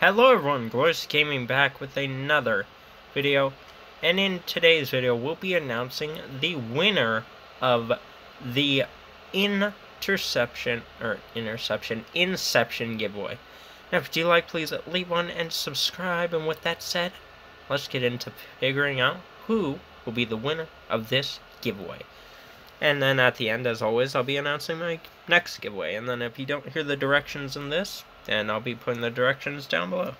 Hello everyone, Glorious Gaming back with another video. And in today's video, we'll be announcing the winner of the interception, or interception, inception giveaway. Now, if you like, please leave one and subscribe. And with that said, let's get into figuring out who will be the winner of this giveaway. And then at the end, as always, I'll be announcing my next giveaway. And then if you don't hear the directions in this, then I'll be putting the directions down below.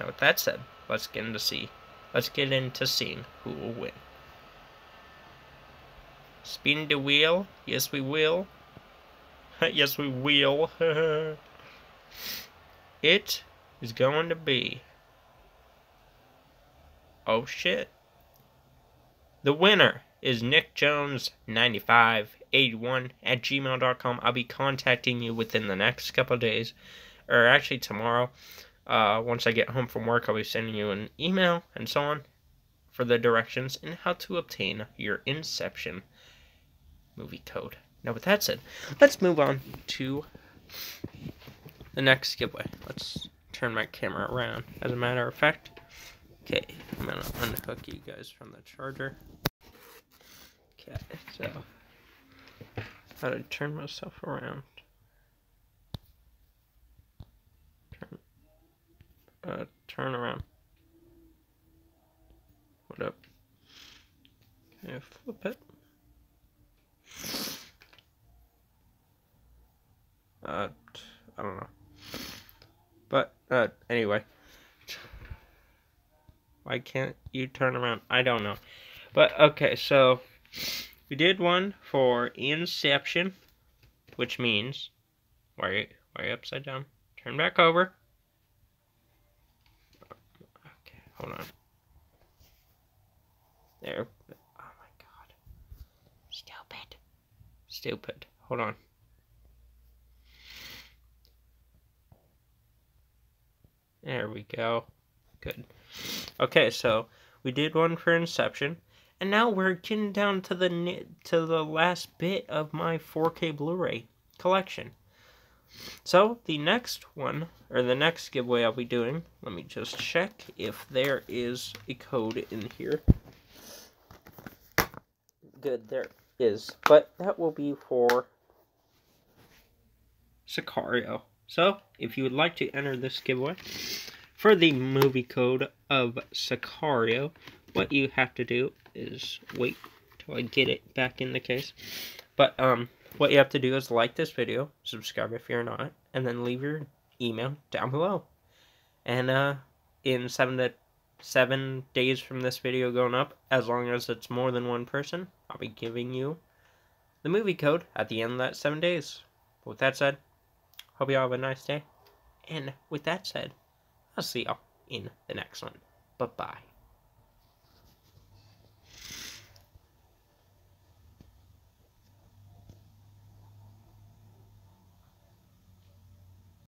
Now with that said, let's get into see. Let's get into seeing who will win. Spin the wheel. Yes, we will. yes, we will. it is going to be. Oh shit. The winner is Nick Jones 9581 at gmail.com. I'll be contacting you within the next couple days, or actually tomorrow. Uh, once I get home from work, I'll be sending you an email and so on for the directions and how to obtain your Inception movie code. Now, with that said, let's move on to the next giveaway. Let's turn my camera around. As a matter of fact, okay, I'm gonna unhook you guys from the charger. Okay, so how to turn myself around. Uh, turn around. What up? Flip it. Uh, I don't know. But, uh, anyway. Why can't you turn around? I don't know. But, okay, so we did one for Inception, which means, why why upside down? Turn back over. Okay, hold on. There. Oh my god. Stupid. Stupid. Hold on. There we go. Good. Okay, so we did one for Inception. And now we're getting down to the to the last bit of my 4K Blu-ray collection. So the next one, or the next giveaway I'll be doing, let me just check if there is a code in here. Good, there is. But that will be for Sicario. So, if you would like to enter this giveaway for the movie code of Sicario, what you have to do is wait till I get it back in the case. But um, what you have to do is like this video, subscribe if you're not, and then leave your email down below. And uh, in seven to seven days from this video going up, as long as it's more than one person, I'll be giving you the movie code at the end of that seven days. With that said, hope you all have a nice day. And with that said, I'll see y'all in the next one. Bye-bye.